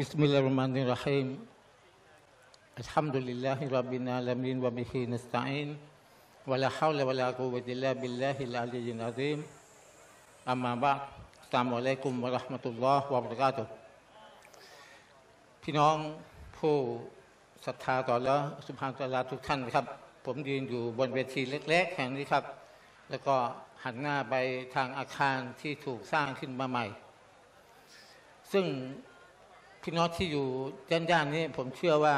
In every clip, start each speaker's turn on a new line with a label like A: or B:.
A: بسم الله الرحمن الرحيم الحمد لله رب العالمين وبه نستعين ولا حول ولا قوة إلا بالله العلي العظيم أما بعد السلام عليكم ورحمة الله وبركاته พี่น้องผู้ศรัทธาต่อแล้วสุภาพตลาทุกท่านครับ ผมยืนอยู่บนเวทีเล็ก ๆ แห่งนี้ครับ แล้วก็หันหน้าไปทางอาคารที่ถูกสร้างขึ้นมาใหม่ ซึ่ง พี่น้องที่อยู่ย่านๆนี้ผมเชื่อว่า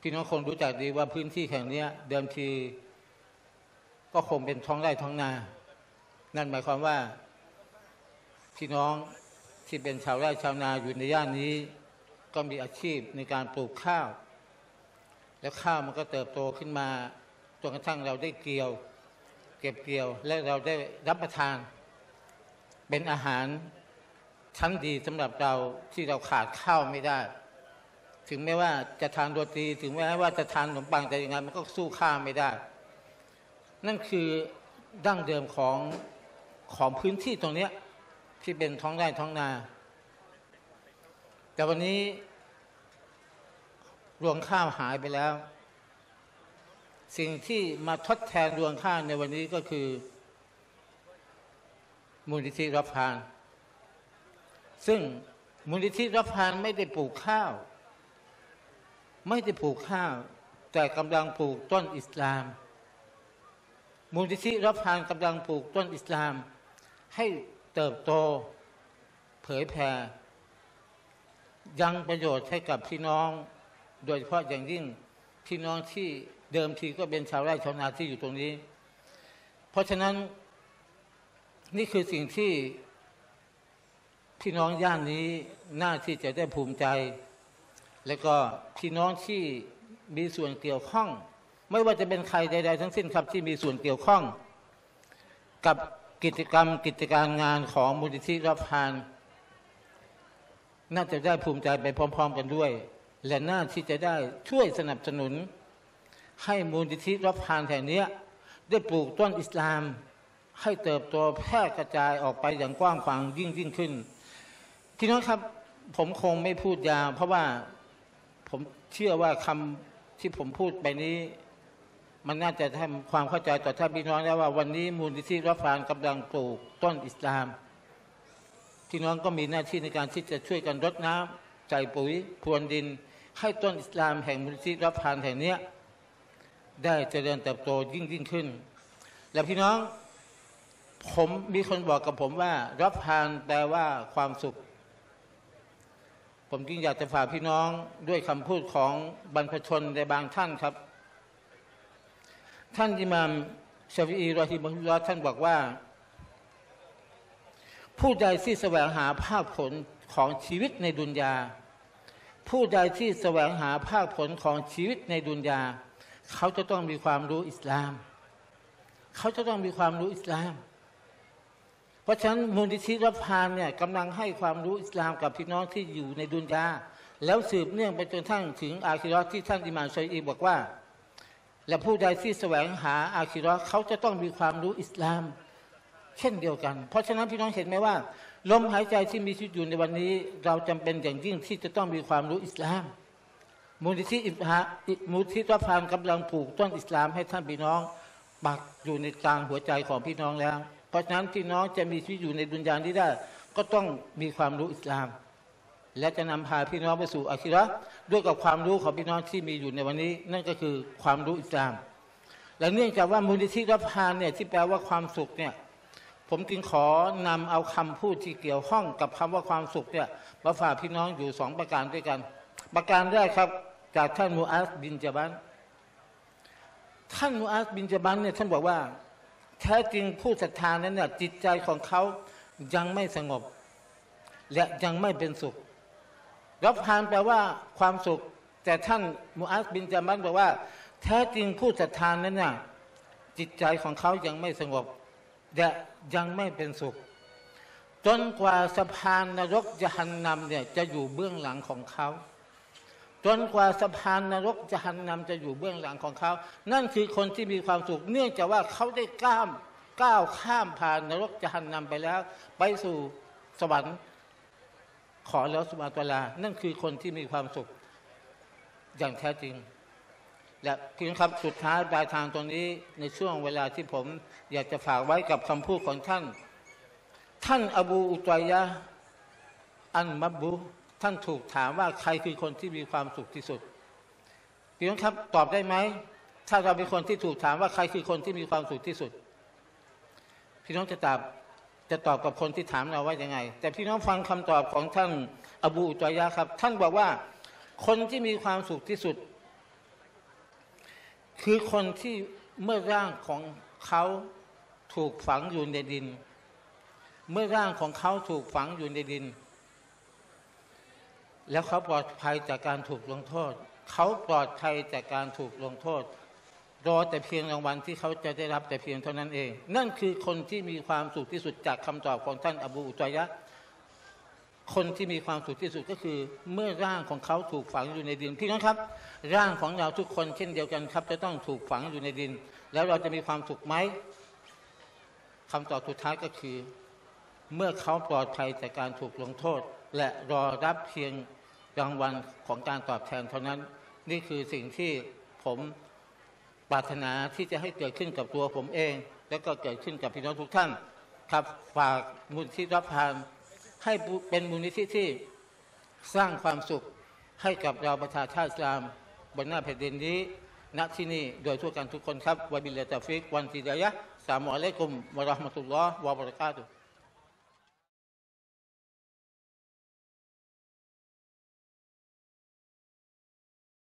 A: พี่น้องคงรู้จักดีว่าพื้นที่แห่งนี้เดิมทีก็คงเป็นท้องไร่ท้องนา นั่นหมายความว่า พี่น้องที่เป็นชาวไร่ชาวนาอยู่ในย่านนี้ ก็มีอาชีพในการปลูกข้าว แล้วข้าวมันก็เติบโตขึ้นมาจนกระทั่งเราได้เกี่ยว เก็บเกี่ยวและเราได้รับประทาน เป็นอาหาร ชั้นดีสำหรับเราที่เราขาดข้าวไม่ได้ ถึงแม้ว่าจะทานโรตีถึงแม้ว่าจะทานขนมปังแต่ยังไงมันก็สู้ข้าวไม่ได้ นั่นคือดั้งเดิมของของพื้นที่ตรงเนี้ยที่เป็นท้องไร่ท้องนา แต่วันนี้รวงข้าวหายไปแล้ว สิ่งที่มาทดแทนรวงข้าวในวันนี้ก็คือ มูลนิธิรับพาน ซึ่งมูลนิธิรับพานไม่ได้ปลูกข้าว ไม่ได้ปลูกข้าว แต่กำลังปลูกต้นอิสลาม มูลนิธิรับพานกำลังปลูกต้นอิสลาม ให้เติบโตเผยแผ่ยังประโยชน์ให้กับพี่น้อง โดยเฉพาะอย่างยิ่งพี่น้องที่เดิมทีก็เป็นชาวไร่ชาวนาที่อยู่ตรงนี้ เพราะฉะนั้นนี่คือสิ่งที่ พี่น้องย่านนี้น่าที่จะได้ภูมิใจ และก็พี่น้องที่มีส่วนเกี่ยวข้อง ไม่ว่าจะเป็นใครใด ๆ ทั้งสิ้นครับที่มีส่วนเกี่ยวข้อง กับกิจกรรมกิจการงานของมูลนิธิรับพานน่าจะได้ภูมิใจไปพร้อม ๆ กันด้วย และน่าที่จะได้ช่วยสนับสนุน ให้มูลนิธิรับพานแห่งนี้ได้ปลูกต้นอิสลาม ให้เติบโตแพร่กระจายออกไปอย่างกว้างขวางยิ่งยิ่งขึ้น พี่น้องครับ ผมคงไม่พูดยาว เพราะว่าผมเชื่อว่าคำที่ผมพูดไปนี้ มันน่าจะทำความเข้าใจต่อท่านพี่น้องได้ว่าวันนี้มูลนิธิรับฟานกำลังปลูกต้นอิสลามพี่น้องก็มีหน้าที่ในการที่จะช่วยกันรดน้ำใส่ปุ๋ยพรวนดิน ให้ต้นอิสลามแห่งมูลนิธิรับฟานแห่งนี้ได้เจริญเติบโตยิ่งยิ่งขึ้น และพี่น้องผมมีคนบอกกับผมว่า รับพานแปลว่าความสุข ผมจึงอยากจะฝากพี่น้องด้วยคำพูดของบรรพชนในบางท่านครับ ท่านอิมามชาฟีอีรอฮิมุลลอท่านบอกว่า ผู้ใดที่แสวงหาภาคผลของชีวิตในดุนยา ผู้ใดที่แสวงหาภาคผลของชีวิตในดุนยา เขาจะต้องมีความรู้อิสลาม เขาจะต้องมีความรู้อิสลาม เพราะฉะนั้นมูลนิธิรับพานเนี่ยกำลังให้ความรู้อิสลามกับพี่น้องที่อยู่ในดุนยาแล้วสืบเนื่องไปจนทั้งถึงอาคิรอที่ท่านอิมามชัยอีบอกว่า และผู้ใดที่แสวงหาอาคิรอเขาจะต้องมีความรู้อิสลาม เช่นเดียวกัน เพราะฉะนั้นพี่น้องเห็นไหมว่า ลมหายใจที่มีชีวิตอยู่ในวันนี้ เราจำเป็นอย่างยิ่งที่จะต้องมีความรู้อิสลาม มูลนิธิอิบฮะมูลนิธิรับพานกำลังปลูกต้นอิสลามให้ท่านพี่น้องปักอยู่ในกลางหัวใจของพี่น้องแล้ว ราะฉะนั้นพี่น้องจะมีชีวิตอยู่ในดุนยานี้ได้ ก็ต้องมีความรู้อิสลาม และจะนำพาพี่น้องไปสู่อาคิรอด้วยกับความรู้ของพี่น้องที่มีอยู่ในวันนี้ นั่นก็คือความรู้อิสลาม และเนื่องจากว่ามูลนิธิรับพานเนี่ยที่แปลว่าความสุขเนี่ยผมจึงขอนำเอาคำพูดที่เกี่ยวข้องกับคำว่าความสุขเนี่ยมาฝากพี่น้องอยู่สองประการด้วยกัน ประการแรกครับจากท่านมูอัสบินจาบันท่านมูอัสบินจาบันเนี่ยท่านบอกว่า แท้จริงผู้ศรัทธานั้นเนี่ยจิตใจของเขายังไม่สงบ และยังไม่เป็นสุขรับพานแปลว่าความสุข แต่ท่านมูอัสบินจาบันบอกว่า แท้จริงผู้ศรัทธานั้นเนี่ยจิตใจของเขายังไม่สงบ และยังไม่เป็นสุข จนกว่าสะพานนรกจหันนำเนี่ยจะอยู่เบื้องหลังของเขา จนกว่าสะพานนรกจะหันนำจะอยู่เบื้องหลังของเขา นั่นคือคนที่มีความสุข เนื่องจากว่าเขาได้ก้ามก้าวข้ามผ่านนรกจะหันนำไปแล้ว ไปสู่สวรรค์ขอแล้วสุบาตะอาลา นั่นคือคนที่มีความสุขอย่างแท้จริง และพี่ครับสุดท้ายปลายทางตรงนี้ในช่วงเวลาที่ผมอยากจะฝากไว้กับคำพูดของท่าน ท่านอบูอุตัยยะอันมับบุ ท่านถูกถามว่าใครคือคนที่มีความสุขที่สุดพี่น้องครับตอบได้ไหมถ้าเราเป็นคนที่ถูกถามว่าใครคือคนที่มีความสุขที่สุด พี่น้องจะตอบจะตอบกับคนที่ถามเราว่ายังไง แต่พี่น้องฟังคำตอบของท่านอบูอุตยะครับ ท่านบอกว่าคนที่มีความสุขที่สุด คือคนที่เมื่อร่างของเขาถูกฝังอยู่ในดิน เมื่อร่างของเขาถูกฝังอยู่ในดิน แล้วเขาปลอดภัยจากการถูกลงโทษ เขาปลอดภัยจากการถูกลงโทษ รอแต่เพียงรางวัลที่เขาจะได้รับแต่เพียงเท่านั้นเอง นั่นคือคนที่มีความสุขที่สุดจากคำตอบของท่านอบูอุตัยยะคนที่มีความสุขที่สุดก็คือ เมื่อร่างของเขาถูกฝังอยู่ในดินพี่น้องครับ ร่างของเราทุกคนเช่นเดียวกันครับ จะต้องถูกฝังอยู่ในดิน แล้วเราจะมีความสุขไหมคำตอบสุดท้ายก็คือ เมื่อเขาปลอดภัยจากการถูกลงโทษ และรอรับเพียง รางวัลของการตอบแทนเท่านั้น นี่คือสิ่งที่ผมปรารถนาที่จะให้เกิดขึ้นกับตัวผมเอง และก็เกิดขึ้นกับพี่น้องทุกท่าน ครับฝากมูลที่รับพานให้เป็นมูลนิธิที่สร้างความสุขให้กับเราประชาชาติอิสลามบนหน้าแผ่นดินนี้ณที่นี่โดยทั่วกันทุกคนครับวะบิลลาตฟิกวันติดายะสามอะลัยกุมวะราะห์มะตุลลอฮ์วะบะเราะกาตุ